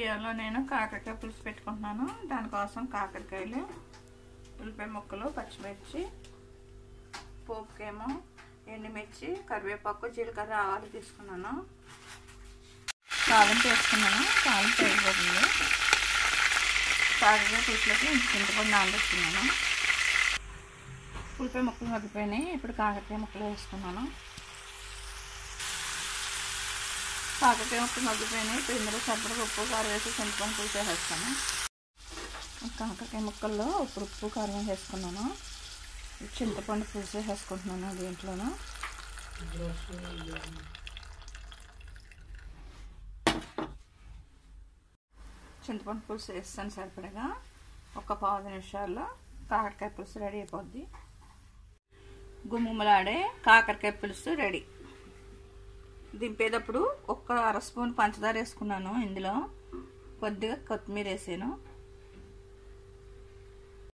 వీడియోలో నేను కాకరకాయ పులుసు పెట్టుకుంటున్నాను. దానికోసం కాకరకాయలు ఉల్లిపాయ ముక్కలు పచ్చిమిర్చి పోపుకేమో ఎండుమిర్చి కరివేపాకు జీలకర్ర ఆవాలు తీసుకున్నాను. కాలం వేసుకున్నాను. కాలం వేయబోతుంది. కాకరకాయ పులుసులోకి చింతపండు నానబెట్టుకున్నాను. ఉల్లిపాయ ముక్కలు మగ్గిపోయినాయి. ఇప్పుడు కాకరకాయ ముక్కలు వేసుకున్నాను. కాకరకాయ ముక్కలు మగ్గిపోయినాయి. ఇప్పుడు ఇందులో సరిపడా ఉప్పు కారం వేసి చింతపండు పులుసు వేసేస్తాను. కాకరకాయ ముక్కల్లో ఇప్పుడు ఉప్పు కారం వేసుకున్నాను చింతపండు పులుసు వేసుకుంటున్నాను దీంట్లోనూ. చింతపండు పులుసు వేస్తాను సరిపడగా. ఒక పావు నిమిషాల్లో కాకరకాయ పులుసు రెడీ అయిపోద్ది. గుమ్ముమలాడే కాకరకాయ పులుసు రెడీ. దింపేటప్పుడు ఒక్క అర స్పూన్ పంచదార వేసుకున్నాను ఇందులో. కొద్దిగా కొత్తిమీర వేసాను